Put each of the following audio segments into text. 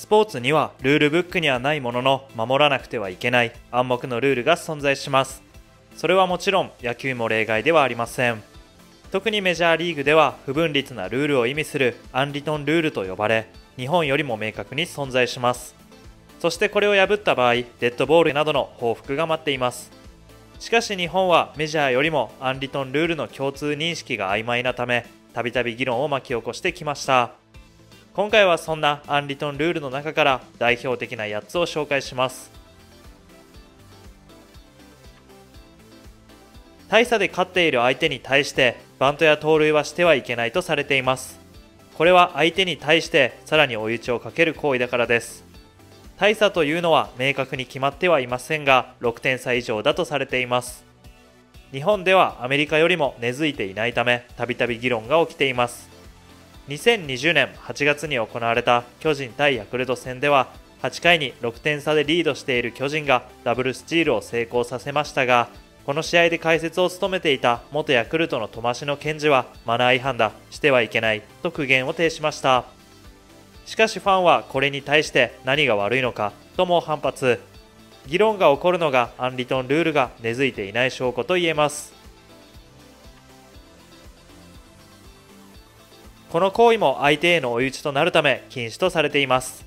スポーツにはルールブックにはないものの守らなくてはいけない。暗黙のルールが存在します。それはもちろん野球も例外ではありません。特にメジャーリーグでは不分律なルールを意味するアンリトンルールと呼ばれ日本よりも明確に存在します。そしてこれを破った場合デッドボールなどの報復が待っています。しかし日本はメジャーよりもアンリトンルールの共通認識が曖昧なためたびたび議論を巻き起こしてきました。今回はそんなアンリトンルールの中から代表的な8つを紹介します。大差で勝っている相手に対してバントや盗塁はしてはいけないとされています。これは相手に対してさらに追い打ちをかける行為だからです。大差というのは明確に決まってはいませんが6点差以上だとされています。日本ではアメリカよりも根付いていないためたびたび議論が起きています。2020年8月に行われた巨人対ヤクルト戦では8回に6点差でリードしている巨人がダブルスチールを成功させましたがこの試合で解説を務めていた元ヤクルトのトマシノ検事はマナー違反だしてはいけないと苦言を呈しました。しかしファンはこれに対して何が悪いのかとも反発。議論が起こるのがアンリトンルールが根付いていない証拠と言えます。この行為も相手への追い打ちとなるため禁止とされています。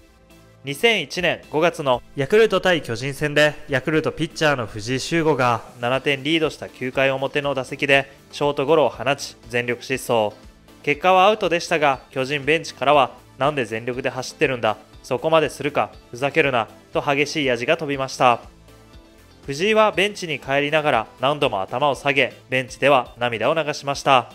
2001年5月のヤクルト対巨人戦でヤクルトピッチャーの藤井修吾が7点リードした9回表の打席でショートゴロを放ち全力疾走。結果はアウトでしたが巨人ベンチからはなんで全力で走ってるんだ？そこまでするか？ふざけるな？と激しいヤジが飛びました。藤井はベンチに帰りながら何度も頭を下げベンチでは涙を流しました。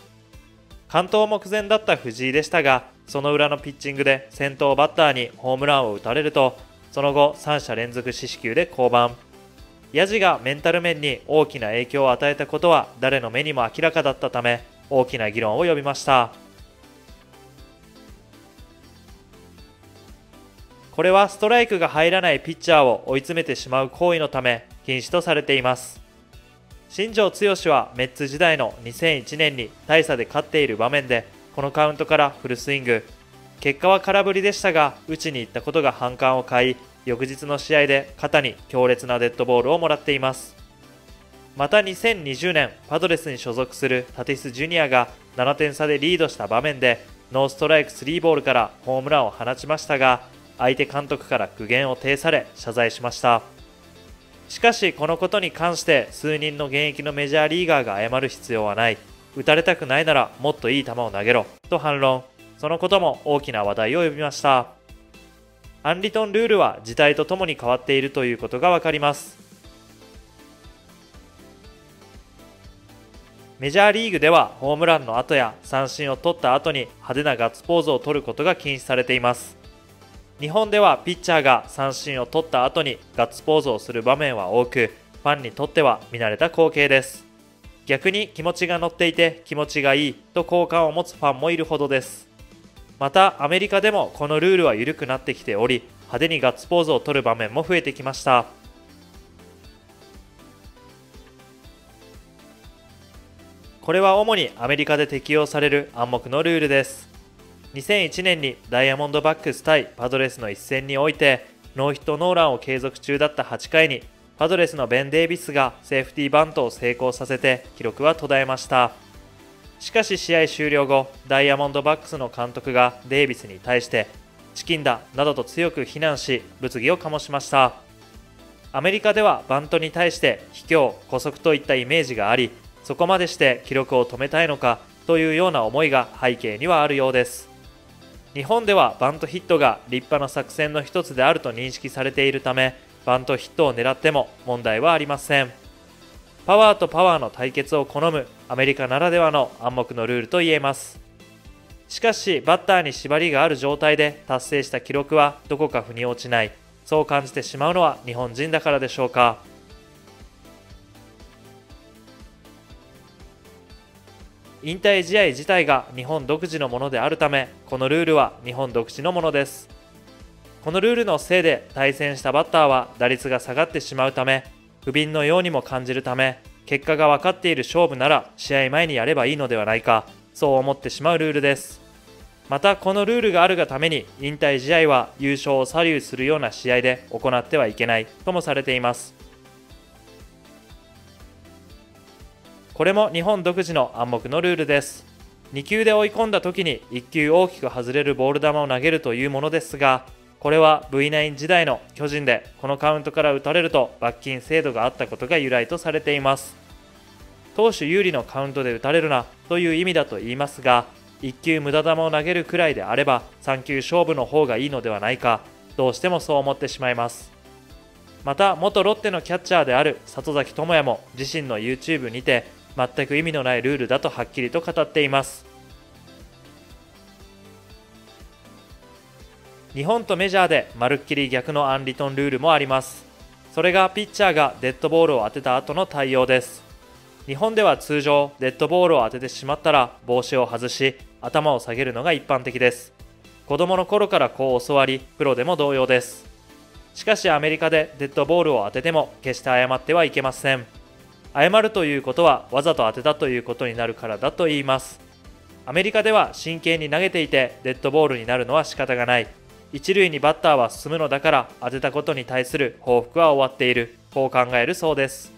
完投目前だった藤井でしたがその裏のピッチングで先頭バッターにホームランを打たれるとその後3者連続四死球で降板。ヤジがメンタル面に大きな影響を与えたことは誰の目にも明らかだったため大きな議論を呼びました。これはストライクが入らないピッチャーを追い詰めてしまう行為のため禁止とされています。新庄剛志はメッツ時代の2001年に大差で勝っている場面でこのカウントからフルスイング。結果は空振りでしたが打ちに行ったことが反感を買い翌日の試合で肩に強烈なデッドボールをもらっています。また2020年パドレスに所属するタティス・ジュニアが7点差でリードした場面でノーストライク3ボールからホームランを放ちましたが相手監督から苦言を呈され謝罪しました。しかしこのことに関して数人の現役のメジャーリーガーが謝る必要はない。打たれたくないならもっといい球を投げろ。と反論。そのことも大きな話題を呼びました。アンリトンルールは時代とともに変わっているということがわかります。メジャーリーグではホームランの後や三振を取った後に派手なガッツポーズを取ることが禁止されています。日本ではピッチャーが三振を取った後にガッツポーズをする場面は多くファンにとっては見慣れた光景です。逆に気持ちが乗っていて気持ちがいいと好感を持つファンもいるほどです。またアメリカでもこのルールは緩くなってきており派手にガッツポーズを取る場面も増えてきました。これは主にアメリカで適用される暗黙のルールです。2001年にダイヤモンドバックス対パドレスの一戦においてノーヒットノーランを継続中だった8回にパドレスのベン・デイビスがセーフティーバントを成功させて記録は途絶えました。しかし試合終了後ダイヤモンドバックスの監督がデイビスに対してチキンだなどと強く非難し物議を醸しました。アメリカではバントに対して卑怯姑息といったイメージがありそこまでして記録を止めたいのかというような思いが背景にはあるようです。日本ではバントヒットが立派な作戦の一つであると認識されているためバントヒットを狙っても問題はありません。パワーとパワーの対決を好むアメリカならではの暗黙のルールと言えます。しかしバッターに縛りがある状態で達成した記録はどこか腑に落ちない。そう感じてしまうのは日本人だからでしょうか。引退試合自体が日本独自のものであるためこのルールは日本独自のものです。このルールのせいで対戦したバッターは打率が下がってしまうため不憫のようにも感じるため結果が分かっている勝負なら試合前にやればいいのではないかそう思ってしまうルールです。またこのルールがあるがために引退試合は優勝を左右するような試合で行ってはいけないともされています。これも日本独自の暗黙のルールです。2球で追い込んだ時に1球大きく外れるボール球を投げるというものですがこれは V9 時代の巨人でこのカウントから打たれると罰金制度があったことが由来とされています。投手有利のカウントで打たれるなという意味だと言いますが1球無駄球を投げるくらいであれば3球勝負の方がいいのではないかどうしてもそう思ってしまいます。また元ロッテのキャッチャーである里崎智也も自身の YouTube にて全く意味のないルールだとはっきりと語っています。日本とメジャーでまるっきり逆のアンリトンルールもあります。それがピッチャーがデッドボールを当てた後の対応です。日本では通常デッドボールを当ててしまったら帽子を外し頭を下げるのが一般的です。子供の頃からこう教わりプロでも同様です。しかしアメリカでデッドボールを当てても決して謝ってはいけません。謝るということはわざと当てたということになるからだと言います。アメリカでは真剣に投げていてデッドボールになるのは仕方がない。一塁にバッターは進むのだから当てたことに対する報復は終わっている。こう考えるそうです。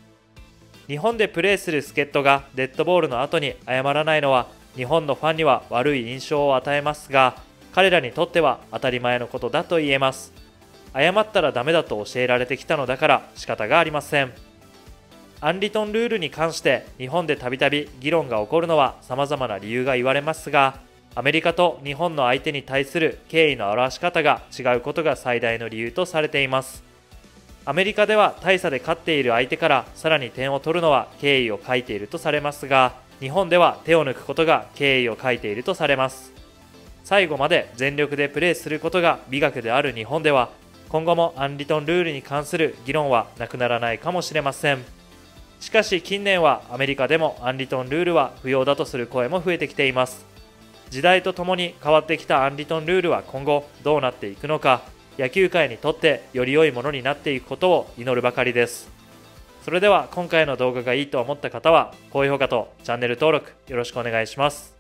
日本でプレーする助っ人がデッドボールの後に謝らないのは日本のファンには悪い印象を与えますが彼らにとっては当たり前のことだと言えます。謝ったらダメだと教えられてきたのだから仕方がありません。アンリトンルールに関して日本でたびたび議論が起こるのは様々な理由が言われますがアメリカと日本の相手に対する敬意の表し方が違うことが最大の理由とされています。アメリカでは大差で勝っている相手からさらに点を取るのは敬意を欠いているとされますが日本では手を抜くことが敬意を欠いているとされます。最後まで全力でプレーすることが美学である日本では今後もアンリトンルールに関する議論はなくならないかもしれません。しかし近年はアメリカでもアンリトンルールは不要だとする声も増えてきています。時代とともに変わってきたアンリトンルールは今後どうなっていくのか野球界にとってより良いものになっていくことを祈るばかりです。それでは今回の動画がいいと思った方は高評価とチャンネル登録よろしくお願いします。